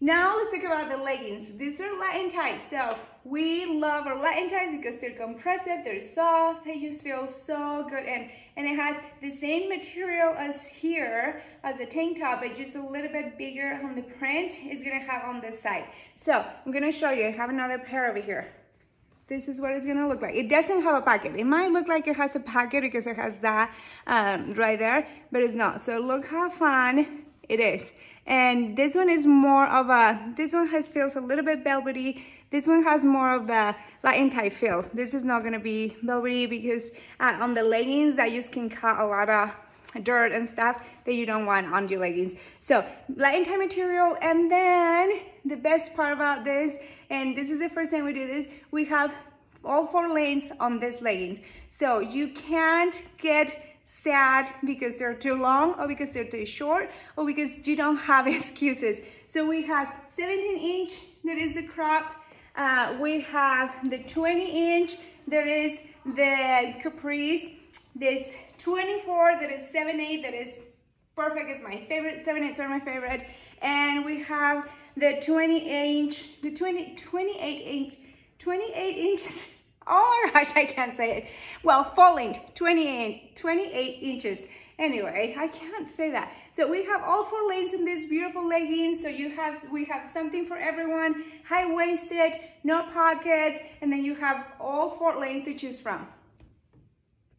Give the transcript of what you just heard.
Now let's talk about the leggings. These are Light n Tights. So we love our Light n Tights because they're compressive, they're soft, they just feel so good. And, and it has the same material as here, as a tank top, but just a little bit bigger on the print is gonna have on this side. So I'm gonna show you, I have another pair over here. This is what it's gonna look like. It doesn't have a pocket. It might look like it has a pocket because it has that um, right there, but it's not. So look how fun it is. And this one is more of a, this one has feels a little bit velvety. This one has more of the Light n Tight feel. This is not gonna be velvety because uh, on the leggings that you can cut a lot of dirt and stuff that you don't want on your leggings. So light Latin type material and then the best part about this, and this is the first time we do this, we have all four lanes on these leggings. So you can't get sad because they're too long or because they're too short or because you don't have excuses. So we have 17 inch, that is the crop. Uh, we have the 20 inch, there is the capris. There's 24, that is 7-8, that is perfect, it's my favorite, 7-8s are my favorite. And we have the 20 inch, the 20, 28 inch, 28 inches, Oh my gosh, I can't say it. Well, full length, 28, 28 inches. Anyway, I can't say that. So we have all four lanes in these beautiful leggings. So you have, we have something for everyone, high-waisted, no pockets, and then you have all four lanes to choose from.